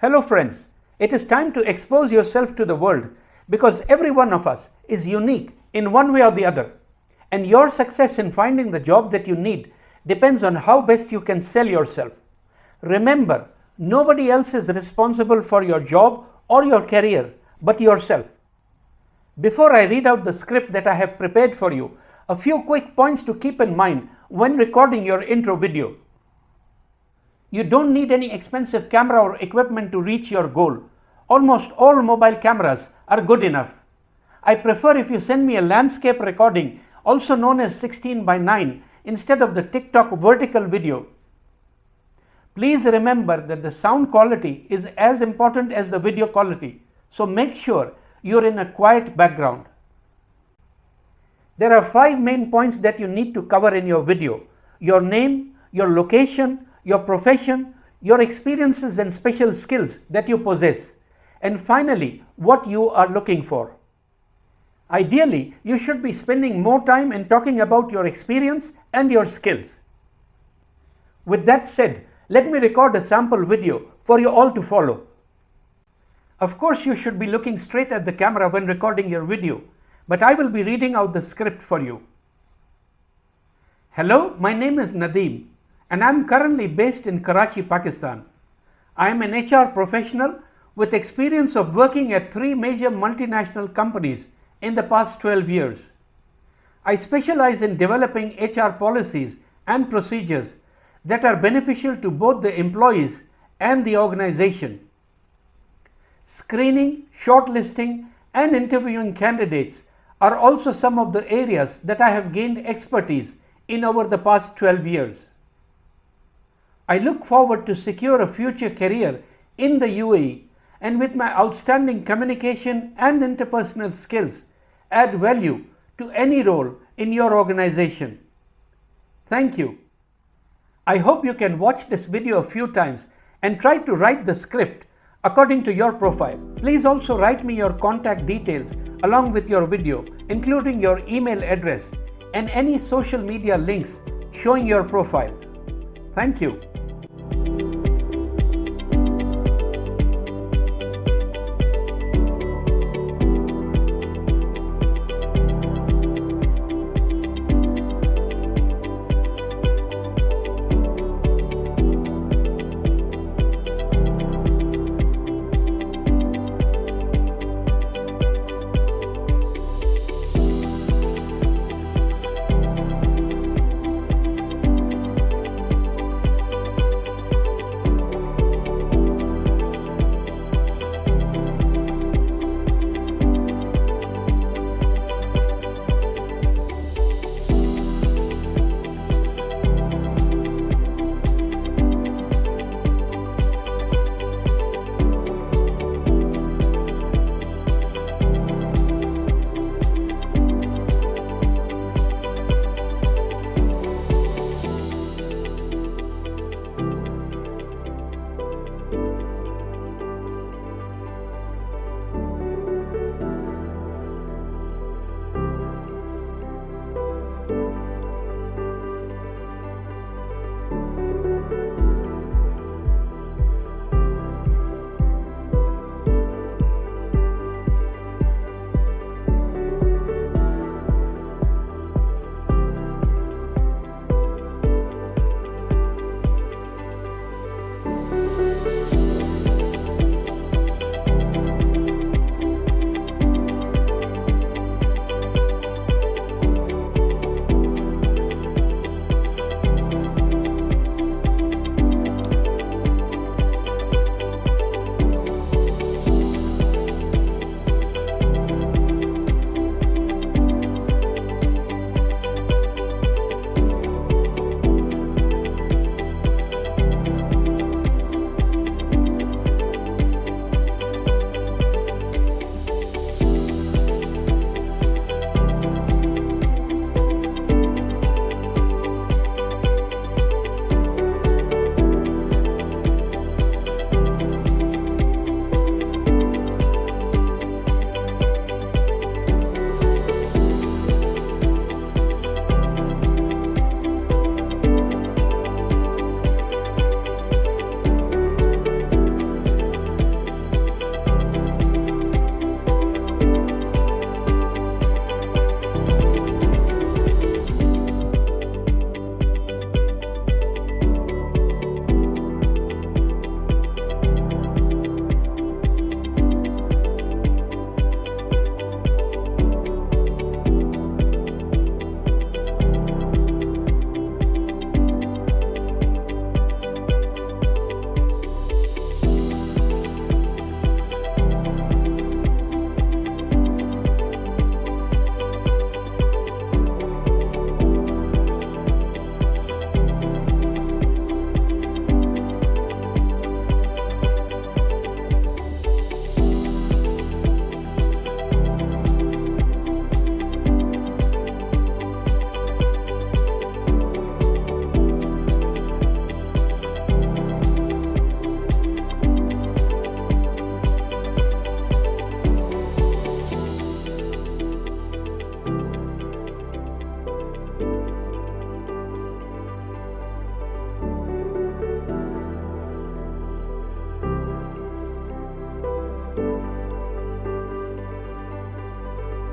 Hello, friends. It is time to expose yourself to the world because every one of us is unique in one way or the other. And your success in finding the job that you need depends on how best you can sell yourself. Remember, nobody else is responsible for your job or your career but yourself. Before I read out the script that I have prepared for you, a few quick points to keep in mind when recording your intro video. You don't need any expensive camera or equipment to reach your goal. Almost all mobile cameras are good enough. I prefer if you send me a landscape recording, also known as 16 by 9, instead of the TikTok vertical video. Please remember that the sound quality is as important as the video quality, so make sure you're in a quiet background. There are five main points that you need to cover in your video your name, your location, your profession, your experiences and special skills that you possess, and finally, what you are looking for. Ideally, you should be spending more time in talking about your experience and your skills. With that said, let me record a sample video for you all to follow. Of course, you should be looking straight at the camera when recording your video, but I will be reading out the script for you. Hello, my name is Nadeem and I am currently based in Karachi, Pakistan. I am an HR professional with experience of working at three major multinational companies in the past 12 years. I specialize in developing HR policies and procedures that are beneficial to both the employees and the organization. Screening, shortlisting, and interviewing candidates are also some of the areas that I have gained expertise in over the past 12 years. I look forward to secure a future career in the UAE and with my outstanding communication and interpersonal skills add value to any role in your organization. Thank you. I hope you can watch this video a few times and try to write the script according to your profile. Please also write me your contact details along with your video, including your email address and any social media links showing your profile. Thank you.